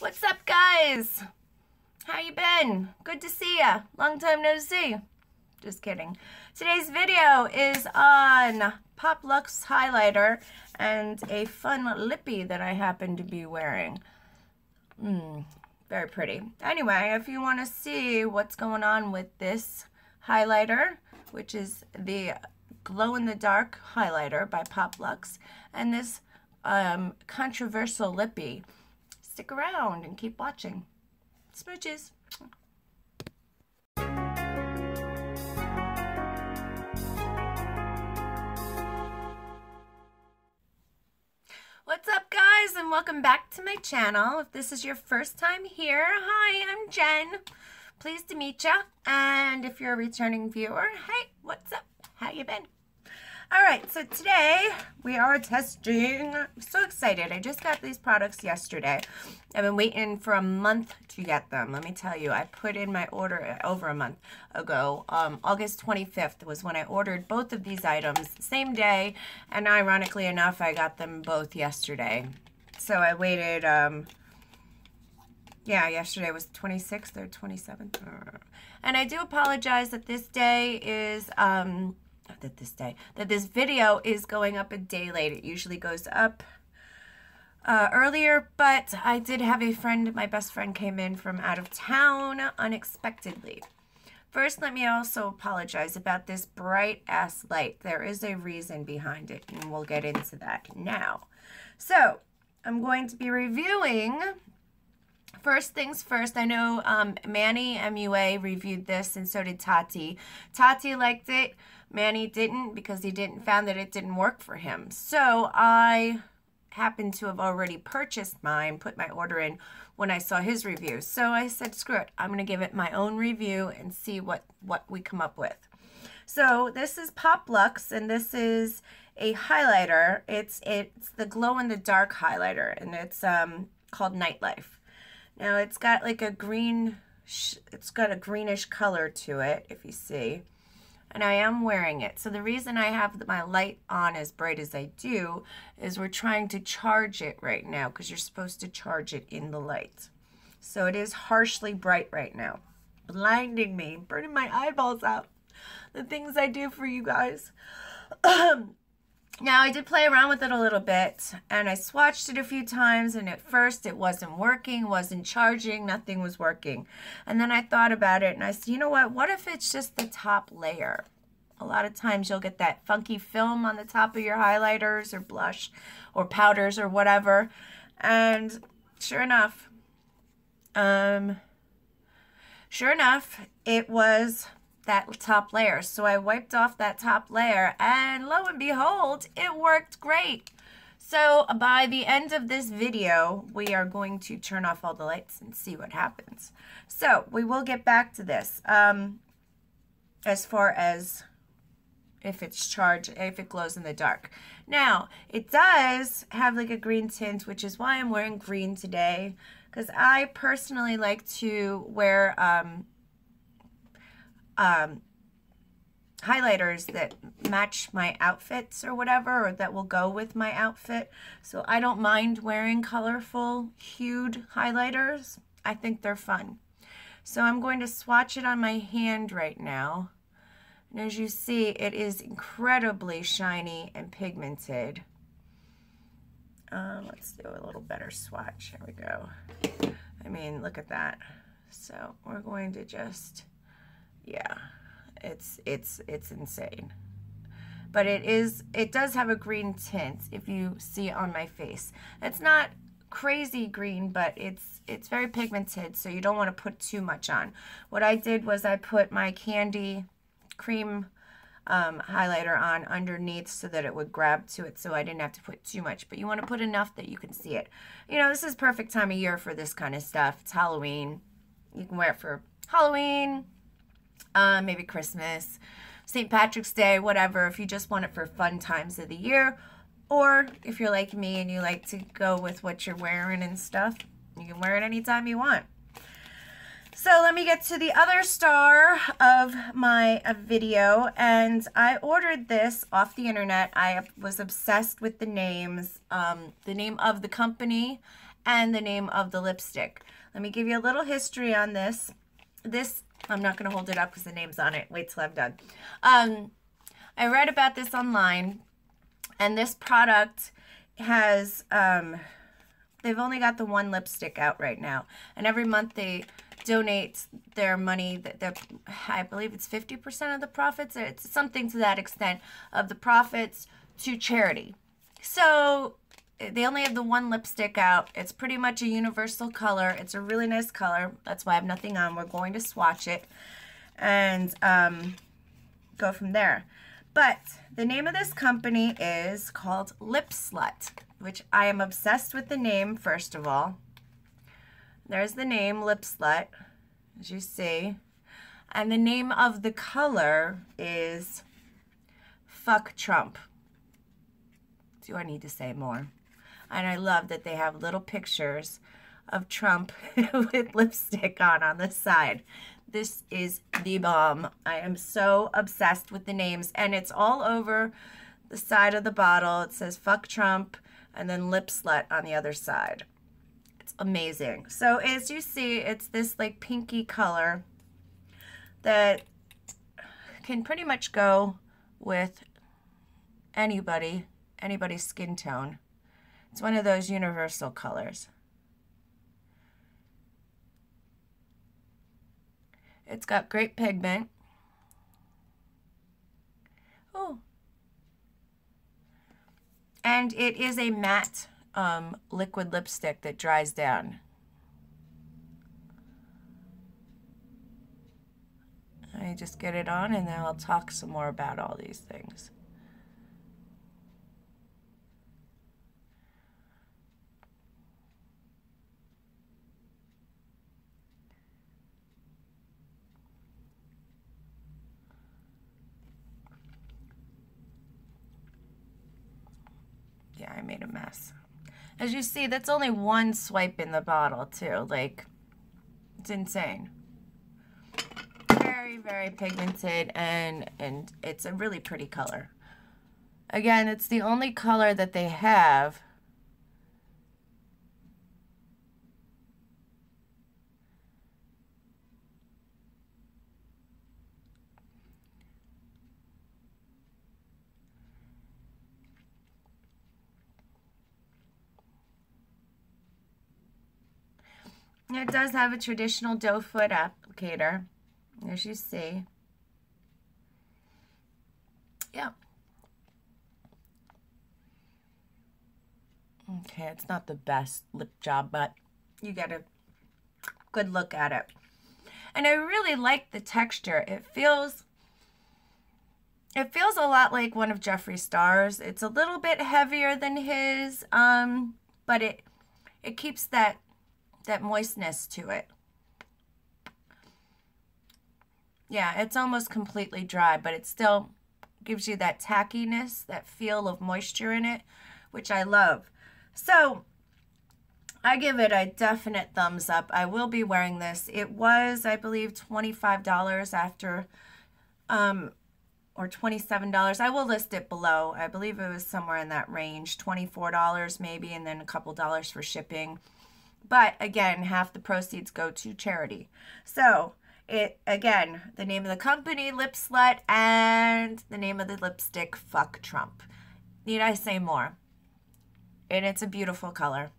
What's up, guys? How you been? Good to see ya. Long time no see. Just kidding. Today's video is on PopLuxe highlighter and a fun lippy that I happen to be wearing. Mmm, very pretty. Anyway, if you want to see what's going on with this highlighter, which is the glow-in-the-dark highlighter by PopLuxe, and this um, controversial lippy, stick around and keep watching. Smooches. What's up guys and welcome back to my channel. If this is your first time here, hi, I'm Jen. Pleased to meet ya. And if you're a returning viewer, hey, what's up? How you been? All right, so today we are testing. I'm so excited. I just got these products yesterday. I've been waiting for a month to get them. Let me tell you, I put in my order over a month ago. Um, August 25th was when I ordered both of these items, same day, and ironically enough, I got them both yesterday. So I waited, um, yeah, yesterday was 26th or 27th. And I do apologize that this day is, um, that this day, that this video is going up a day late. It usually goes up uh, earlier, but I did have a friend, my best friend came in from out of town unexpectedly. First, let me also apologize about this bright ass light. There is a reason behind it, and we'll get into that now. So, I'm going to be reviewing First things first, I know um, Manny MUA reviewed this and so did Tati. Tati liked it. Manny didn't because he didn't found that it didn't work for him. So I happened to have already purchased mine, put my order in when I saw his review. So I said, screw it, I'm going to give it my own review and see what, what we come up with. So this is PopLuxe and this is a highlighter. It's it's the glow in the dark highlighter and it's um called Nightlife. Now it's got like a green it's got a greenish color to it if you see and I am wearing it. So the reason I have my light on as bright as I do is we're trying to charge it right now because you're supposed to charge it in the light. So it is harshly bright right now, blinding me, burning my eyeballs out. The things I do for you guys. Now, I did play around with it a little bit, and I swatched it a few times, and at first it wasn't working, wasn't charging, nothing was working. And then I thought about it, and I said, you know what, what if it's just the top layer? A lot of times you'll get that funky film on the top of your highlighters or blush or powders or whatever. And sure enough, um, sure enough, it was that top layer. So I wiped off that top layer and lo and behold, it worked great. So by the end of this video, we are going to turn off all the lights and see what happens. So we will get back to this. Um, as far as if it's charged, if it glows in the dark. Now, it does have like a green tint, which is why I'm wearing green today. Because I personally like to wear um, um, highlighters that match my outfits or whatever, or that will go with my outfit. So I don't mind wearing colorful, hued highlighters. I think they're fun. So I'm going to swatch it on my hand right now. And as you see, it is incredibly shiny and pigmented. Uh, let's do a little better swatch. Here we go. I mean, look at that. So we're going to just yeah, it's it's it's insane. But it is it does have a green tint if you see it on my face. It's not crazy green, but it's it's very pigmented, so you don't want to put too much on. What I did was I put my candy cream um, highlighter on underneath so that it would grab to it so I didn't have to put too much. But you want to put enough that you can see it. You know, this is perfect time of year for this kind of stuff. It's Halloween. You can wear it for Halloween, uh, maybe Christmas, St. Patrick's Day, whatever, if you just want it for fun times of the year. Or if you're like me and you like to go with what you're wearing and stuff, you can wear it anytime you want. So let me get to the other star of my uh, video. And I ordered this off the internet. I was obsessed with the names, um, the name of the company and the name of the lipstick. Let me give you a little history on this. This, I'm not going to hold it up because the name's on it. Wait till I'm done. Um, I read about this online, and this product has, um, they've only got the one lipstick out right now. And every month they donate their money, that I believe it's 50% of the profits, it's something to that extent of the profits to charity. So they only have the one lipstick out. It's pretty much a universal color. It's a really nice color. That's why I have nothing on. We're going to swatch it and um, go from there. But the name of this company is called Lip Slut, which I am obsessed with the name, first of all. There's the name, Lip Slut, as you see. And the name of the color is Fuck Trump. Do I need to say more? And I love that they have little pictures of Trump with lipstick on on the side. This is the bomb. I am so obsessed with the names. And it's all over the side of the bottle. It says fuck Trump and then lip slut on the other side. It's amazing. So as you see, it's this like pinky color that can pretty much go with anybody, anybody's skin tone. It's one of those universal colors. It's got great pigment. Oh. And it is a matte um, liquid lipstick that dries down. I just get it on and then I'll talk some more about all these things. Yeah, I made a mess. As you see, that's only one swipe in the bottle, too. Like, it's insane. Very, very pigmented, and, and it's a really pretty color. Again, it's the only color that they have It does have a traditional doe foot applicator, as you see. Yeah. Okay, it's not the best lip job, but you get a good look at it. And I really like the texture. It feels it feels a lot like one of Jeffree Star's. It's a little bit heavier than his, um, but it it keeps that that moistness to it. Yeah, it's almost completely dry, but it still gives you that tackiness, that feel of moisture in it, which I love. So, I give it a definite thumbs up. I will be wearing this. It was, I believe, $25 after, um, or $27. I will list it below. I believe it was somewhere in that range, $24 maybe, and then a couple dollars for shipping. But again, half the proceeds go to charity. So it again, the name of the company, Lip Slut, and the name of the lipstick, Fuck Trump. Need I say more? And it's a beautiful color.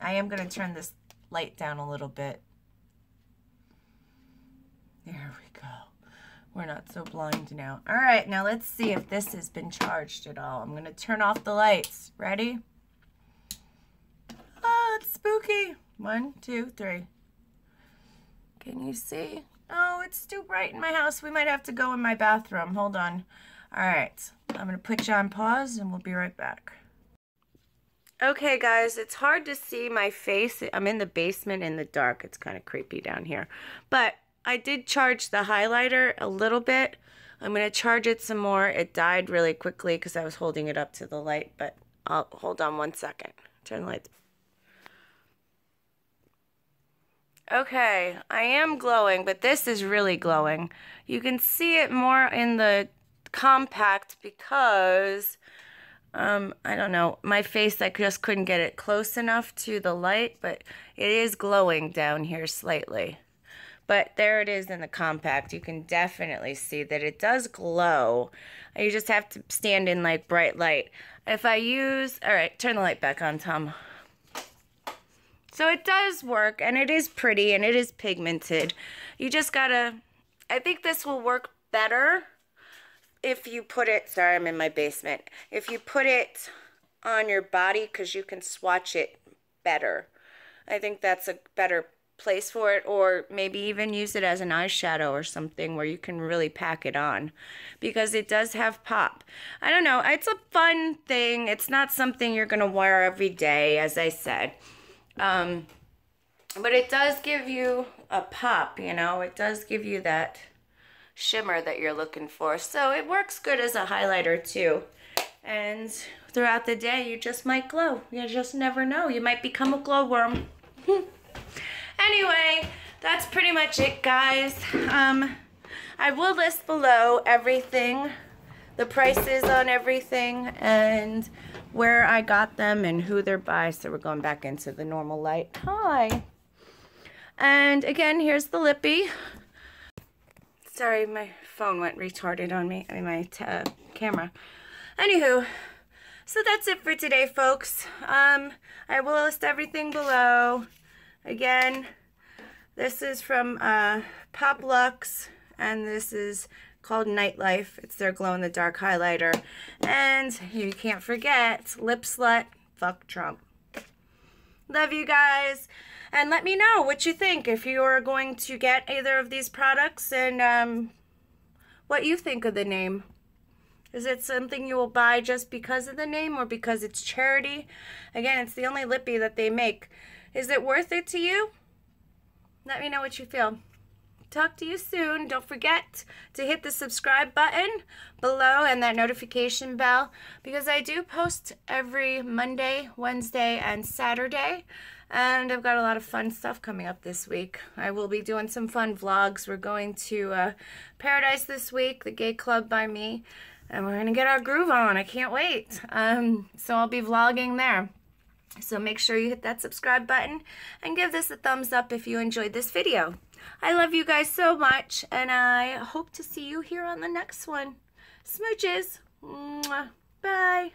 I am going to turn this light down a little bit. There we go. We're not so blind now. All right, now let's see if this has been charged at all. I'm going to turn off the lights. Ready? Oh, it's spooky. One, two, three. Can you see? Oh, it's too bright in my house. We might have to go in my bathroom. Hold on. All right. I'm going to put you on pause and we'll be right back. Okay, guys, it's hard to see my face. I'm in the basement in the dark. It's kind of creepy down here. But I did charge the highlighter a little bit. I'm going to charge it some more. It died really quickly because I was holding it up to the light. But I'll hold on one second. Turn the lights Okay, I am glowing, but this is really glowing. You can see it more in the compact because Um, I don't know. My face, I just couldn't get it close enough to the light, but it is glowing down here slightly. But there it is in the compact. You can definitely see that it does glow. You just have to stand in like bright light. If I use, all right, turn the light back on, Tom. So it does work and it is pretty and it is pigmented. You just gotta, I think this will work better if you put it, sorry, I'm in my basement. If you put it on your body because you can swatch it better. I think that's a better place for it or maybe even use it as an eyeshadow or something where you can really pack it on because it does have pop. I don't know, it's a fun thing. It's not something you're going to wear every day as I said. Um, but it does give you a pop, you know. It does give you that shimmer that you're looking for. So it works good as a highlighter too. And throughout the day, you just might glow. You just never know. You might become a glow worm. anyway, that's pretty much it, guys. Um, I will list below everything, the prices on everything, and where I got them and who they're by. So we're going back into the normal light. Hi. And again, here's the lippy. Sorry, my phone went retarded on me. I mean, my uh, camera. Anywho, so that's it for today, folks. Um, I will list everything below. Again, this is from uh, PopLuxe, and this is called Nightlife. It's their glow-in-the-dark highlighter. And you can't forget, Lip Slut, fuck Trump. Love you guys and let me know what you think if you are going to get either of these products and um, what you think of the name. Is it something you will buy just because of the name or because it's charity? Again, it's the only lippy that they make. Is it worth it to you? Let me know what you feel. Talk to you soon. Don't forget to hit the subscribe button below and that notification bell because I do post every Monday, Wednesday, and Saturday. And I've got a lot of fun stuff coming up this week. I will be doing some fun vlogs. We're going to uh, Paradise this week, the gay club by me. And we're going to get our groove on. I can't wait. Um, so I'll be vlogging there. So make sure you hit that subscribe button and give this a thumbs up if you enjoyed this video. I love you guys so much and I hope to see you here on the next one. Smooches. Bye.